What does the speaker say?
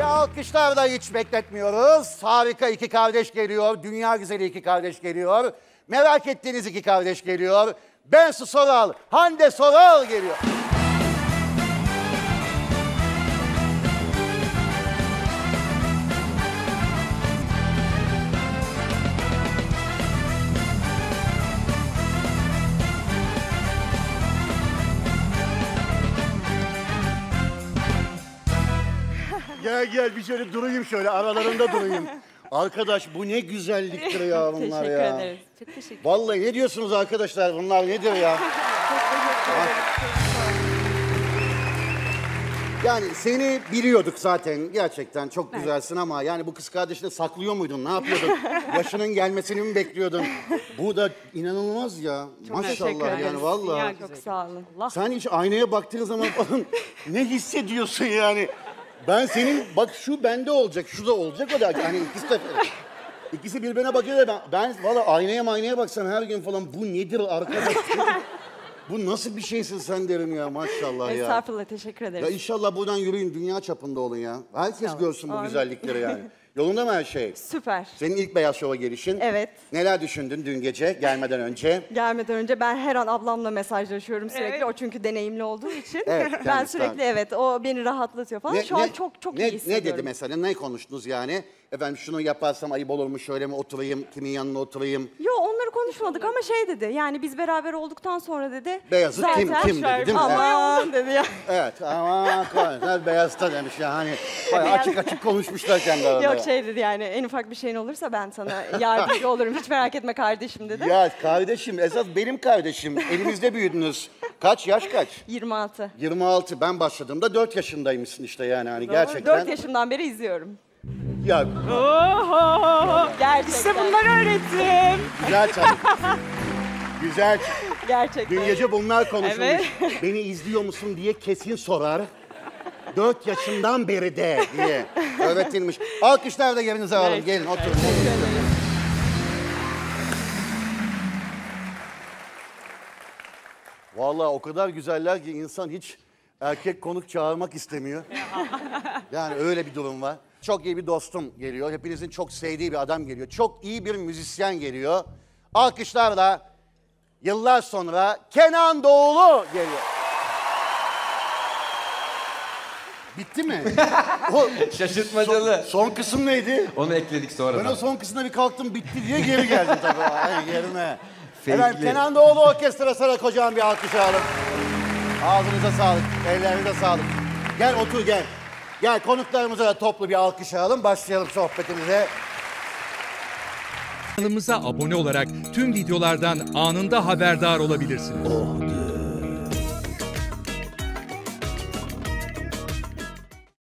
Ve alkışlar da hiç bekletmiyoruz. Harika iki kardeş geliyor. Dünya güzeli iki kardeş geliyor. Merak ettiğiniz iki kardeş geliyor. Bensu Soral, Hande Soral geliyor. Gel gel bir şöyle durayım şöyle aralarında durayım. Arkadaş bu ne güzelliktir ya bunlar Teşekkür ya. ederiz. Çok teşekkür Vallahi ne diyorsunuz arkadaşlar bunlar nedir ya? Yani seni biliyorduk zaten gerçekten çok güzelsin ama yani bu kız kardeşini saklıyor muydun? Ne yapıyordun? Yaşının gelmesini mi bekliyordun? Bu da inanılmaz ya. Teşekkür Maşallah ederiz. yani vallahi. Çok sağ olun. Allah. Sen hiç aynaya baktığın zaman falan ne hissediyorsun yani? Ben senin bak şu bende olacak, şu da olacak o da hani ikisi de ikisi birbirine bakıyor da ben, ben valla aynaya aynaya baksam her gün falan bu nedir arkadaş? bu nasıl bir şeysin sen derim ya maşallah ya. Estağfurullah teşekkür Ya ederiz. inşallah buradan yürüyün dünya çapında olun ya. Herkes görsün bu güzellikleri yani. Yolunda mı her şey? Süper. Senin ilk Beyaz Şov'a gelişin. Evet. Neler düşündün dün gece gelmeden önce? Gelmeden önce ben her an ablamla mesajlaşıyorum sürekli. O çünkü deneyimli olduğu için. Evet, ben kendisi sürekli evet o beni rahatlatıyor falan. Şu an çok çok ne, iyi hissediyorum. Ne dedi mesela? Ne konuştunuz yani? Efendim şunu yaparsam ayıp olur mu? Şöyle mi oturayım? Kimin yanına oturayım? Yo onları konuşmadık ama şey dedi. Yani biz beraber olduktan sonra dedi. Beyazı kim- zaten- kim dedi, değil mi? Aman dedi ya. Evet ama beyazda demiş ya hani bayağı açık açık konuşmuşlar kendi aralarında. Yok şey dedi yani en ufak bir şeyin olursa ben sana yardımcı olurum. Hiç merak etme kardeşim dedi. Ya kardeşim esas benim kardeşim. Elimizde büyüdünüz. Kaç yaş kaç? 26. 26. Ben başladığımda 4 yaşındaymışsın işte yani hani gerçekten. 4 yaşımdan beri izliyorum. Ya Gerçekten. Size bunları öğrettim. güzel çalın. güzel. Gerçekten. Dün gece bunlar konuşulmuş. Evet. Beni izliyor musun diye kesin sorar. Dört yaşından beri de diye öğretilmiş. Alkışlar da yerinize alın. Gelin oturun. Vallahi o kadar güzeller ki insan hiç erkek konuk çağırmak istemiyor. Yani öyle bir durum var. Çok iyi bir dostum geliyor. Hepinizin çok sevdiği bir adam geliyor. Çok iyi bir müzisyen geliyor. Alkışlarla yıllar sonra Kenan Doğulu geliyor. Bitti mi? o Şaşırtmacalı. son kısım neydi? Onu ekledik Ben sonradan. o son kısımda bir kalktım bitti diye geri geldim tabii. Ay yerine. Fake'li. Efendim Kenan Doğulu Orkestrası'na kocaman bir alkış alalım. Ağzınıza sağlık, ellerinize sağlık. Gel otur gel. Gel konuklarımıza da toplu bir alkış alalım. Başlayalım sohbetimize. Kanalımıza abone olarak tüm videolardan anında haberdar olabilirsiniz.